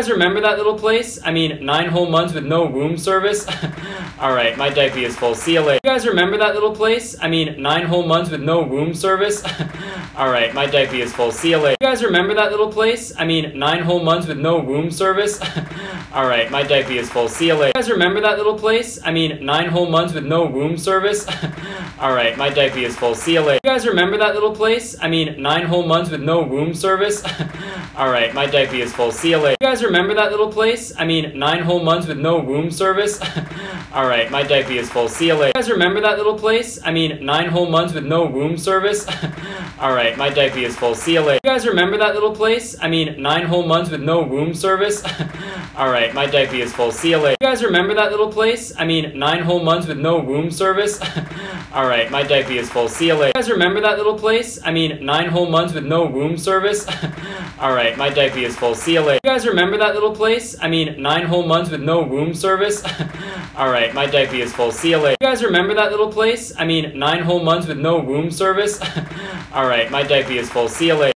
guys remember that little place? I mean, nine whole months with no room service? Alright, my diaper is full. See you later. You guys remember that little place? I mean, nine whole months with no room service? Alright, my diaper is full. See you later. You guys remember that little place? I mean, nine whole months with no room service? Alright, my diaper is full. See you later. You guys remember that little place? I mean, nine whole months with no room service? Alright, my diaper is full. See you later. You guys remember that little place? I mean, nine whole months with no room service? Alright, my diaper is full. See you later. You guys remember that little place? I mean, nine whole months with no womb service? Alright, my diaper is full. See you later. You guys remember that little place? I mean, nine whole months with no womb service? Alright, my diaper is full. See you later. You guys remember that little place? I mean, nine whole months with no womb service? Alright, my diaper is full. See you later. You guys remember that little place? I mean, nine whole months with no womb service? Alright, my diaper is full. See you later. You guys remember that little place? I mean, nine whole months with no room service? Alright, my diaper is full. See you later. You guys remember that little place? I mean, nine whole months with no room service? Alright, my diaper is full. See you later. You guys remember that little place? I mean, nine whole months with no room service? Alright, my diaper is full. See you later.